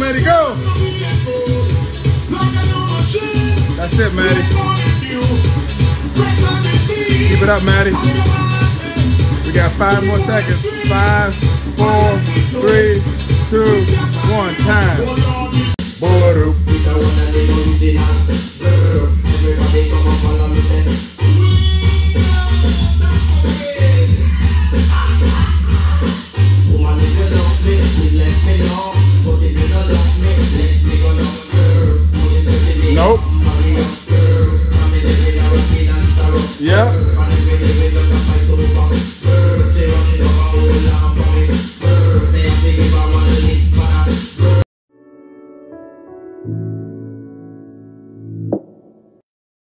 Ready, go. That's it, Maddie. Keep it up, Maddie. We got five more seconds. Five, four, three, two, one. Time. Nope. Yeah.